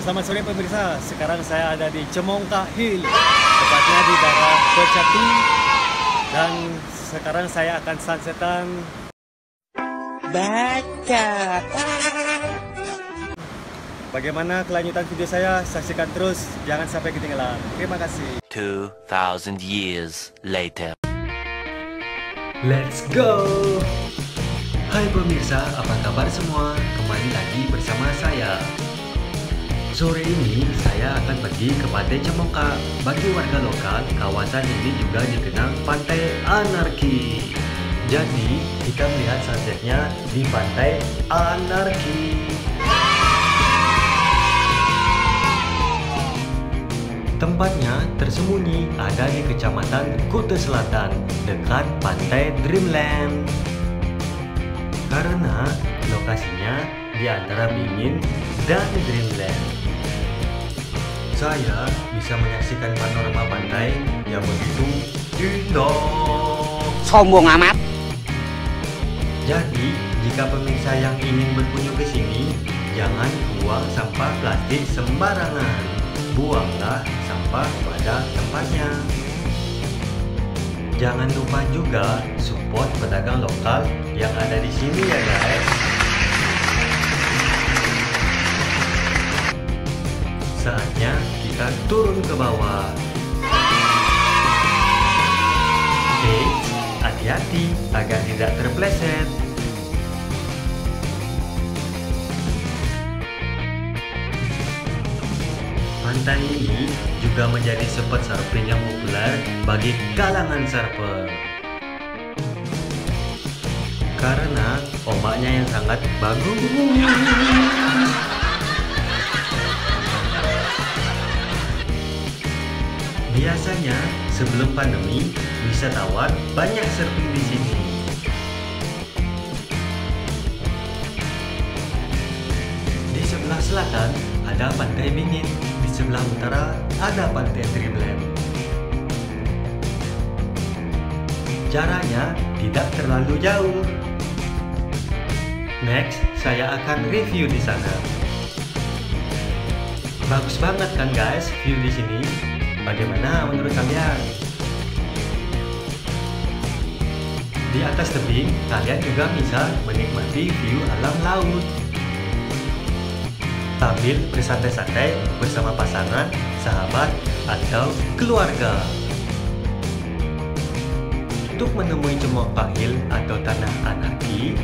selamat sore pemirsa. Sekarang saya ada di Cemongka Hill, tepatnya di daerah Pecati. Dan sekarang saya akan sunsetan Baca. Bagaimana kelanjutan video saya? Saksikan terus, jangan sampai ketinggalan. Terima kasih. 2,000 years later. Let's go! Hai pemirsa, apa kabar semua? Kembali lagi bersama saya. Sore ini saya akan pergi ke Pantai Cemongka. Bagi warga lokal, kawasan ini juga dikenal Pantai Anarki. Jadi, kita melihat sunsetnya di Pantai Anarki. Tempatnya tersembunyi ada di Kecamatan Kuta Selatan, dekat Pantai Dreamland. Karena lokasinya di antara Bingin dan Dreamland. Saya bisa menyaksikan panorama pantai yang begitu indah. Sombong amat. Jadi, jika pemirsa yang ingin berkunjung ke sini, jangan buang sampah plastik sembarangan. Buanglah sampah pada tempatnya. Jangan lupa juga support pedagang lokal yang ada di sini ya guys. Saatnya kita turun ke bawah. Eits, hati-hati agar tidak terpleset. Pantai ini juga menjadi spot surfing yang populer bagi kalangan surfer. Karena ombaknya yang sangat bagus. Biasanya sebelum pandemi, wisatawan banyak surfing di sini. Di sebelah selatan ada pantai Bingin, di sebelah utara ada pantai Dreamland. Jaraknya tidak terlalu jauh. Next, saya akan review di sana. Bagus banget kan guys view di sini? Bagaimana menurut kalian? Di atas tebing, kalian juga bisa menikmati view alam laut sambil bersantai-santai bersama pasangan, sahabat, atau keluarga. Untuk menemui Cemongka Hill atau Tanah Anarki,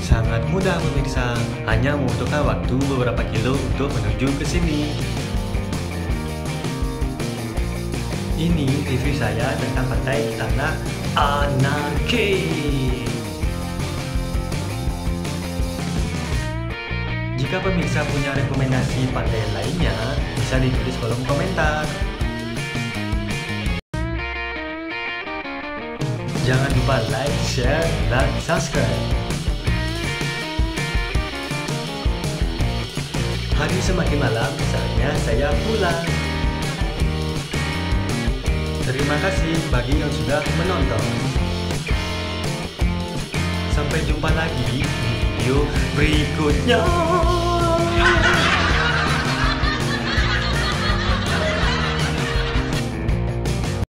sangat mudah pemirsa, hanya membutuhkan waktu beberapa kilo untuk menuju ke sini. Ini review saya tentang pantai Tanah Anarki. Jika pemirsa punya rekomendasi pantai lainnya, bisa ditulis kolom komentar. Jangan lupa like, share, dan subscribe. Hari semakin malam, saatnya saya pulang. Terima kasih bagi yang sudah menonton. Sampai jumpa lagi di video berikutnya.